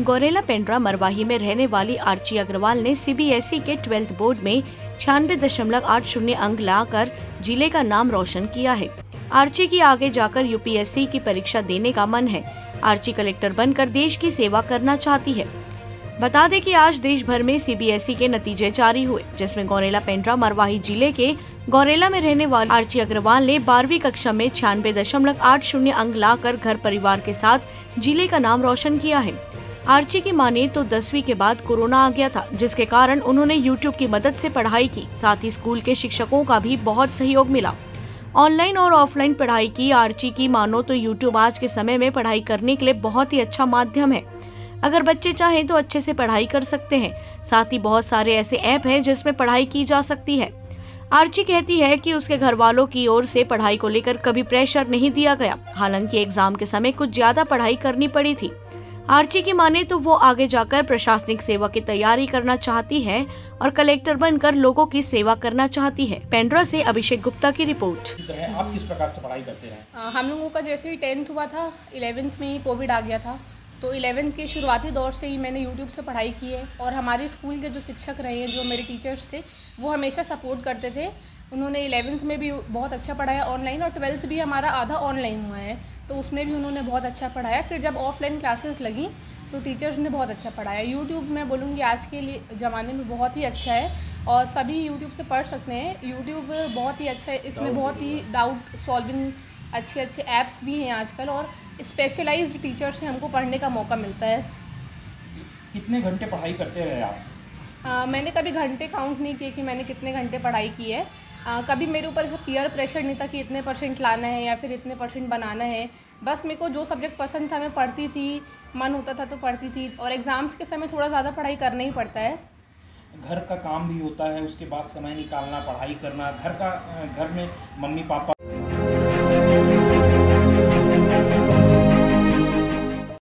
गौरेला पेंड्रा मरवाही में रहने वाली आर्ची अग्रवाल ने सीबीएसई के ट्वेल्थ बोर्ड में छियानवे दशमलव आठ शून्य अंक लाकर ज़िले का नाम रोशन किया है। आर्ची की आगे जाकर यूपीएससी की परीक्षा देने का मन है। आर्ची कलेक्टर बनकर देश की सेवा करना चाहती है। बता दें कि आज देश भर में सीबीएसई के नतीजे जारी हुए, जिसमें गौरेला पेंड्रा मरवाही ज़िले के गौरेला में रहने वाली आर्ची अग्रवाल ने बारहवीं कक्षा में छियानवे दशमलव आठ शून्य अंक लाकर घर परिवार के साथ ज़िले का नाम रोशन किया है। आर्ची की माने तो दसवीं के बाद कोरोना आ गया था, जिसके कारण उन्होंने यूट्यूब की मदद से पढ़ाई की। साथ ही स्कूल के शिक्षकों का भी बहुत सहयोग मिला। ऑनलाइन और ऑफलाइन पढ़ाई की आर्ची की मानो तो यूट्यूब आज के समय में पढ़ाई करने के लिए बहुत ही अच्छा माध्यम है। अगर बच्चे चाहें तो अच्छे से पढ़ाई कर सकते हैं। साथ ही बहुत सारे ऐसे ऐप हैं जिसमें पढ़ाई की जा सकती है। आर्ची कहती है कि उसके घर वालों की ओर से पढ़ाई को लेकर कभी प्रेशर नहीं दिया गया। हालाँकि एग्ज़ाम के समय कुछ ज़्यादा पढ़ाई करनी पड़ी थी। आर्ची की माने तो वो आगे जाकर प्रशासनिक सेवा की तैयारी करना चाहती है और कलेक्टर बनकर लोगों की सेवा करना चाहती है। पेंड्रा से अभिषेक गुप्ता की रिपोर्ट। आप किस प्रकार से पढ़ाई करते हैं हम लोगों का जैसे ही टेंथ हुआ था इलेवेंथ में ही कोविड आ गया था। तो इलेवेंथ के शुरुआती दौर से ही मैंने यूट्यूब से पढ़ाई की है और हमारे स्कूल के जो शिक्षक रहे हैं जो मेरे टीचर्स थे वो हमेशा सपोर्ट करते थे। उन्होंने इलेवेंथ में भी बहुत अच्छा पढ़ाया ऑनलाइन और ट्वेल्थ भी हमारा आधा ऑनलाइन हुआ है तो उसमें भी उन्होंने बहुत अच्छा पढ़ाया। फिर जब ऑफलाइन क्लासेस लगी तो टीचर्स ने बहुत अच्छा पढ़ाया। यूट्यूब मैं बोलूँगी आज के लिए ज़माने में बहुत ही अच्छा है और सभी यूट्यूब से पढ़ सकते हैं। यूट्यूब बहुत ही अच्छा है इसमें बहुत ही डाउट सॉल्विंग अच्छे अच्छे ऐप्स भी हैं आजकल और स्पेशलाइज्ड टीचर से हमको पढ़ने का मौका मिलता है। कितने घंटे पढ़ाई करते रहे आप? आ, मैंने कभी घंटे काउंट नहीं किए कि मैंने कितने घंटे पढ़ाई की है। आ, कभी मेरे ऊपर ऐसा पीयर प्रेशर नहीं था कि इतने परसेंट लाना है या फिर इतने परसेंट बनाना है। बस मेरे को जो सब्जेक्ट पसंद था मैं पढ़ती थी मन होता था तो पढ़ती थी। और एग्ज़ाम्स के समय थोड़ा ज़्यादा पढ़ाई करना ही पड़ता है। घर का काम भी होता है उसके बाद समय निकालना पढ़ाई करना घर का घर में मम्मी पापा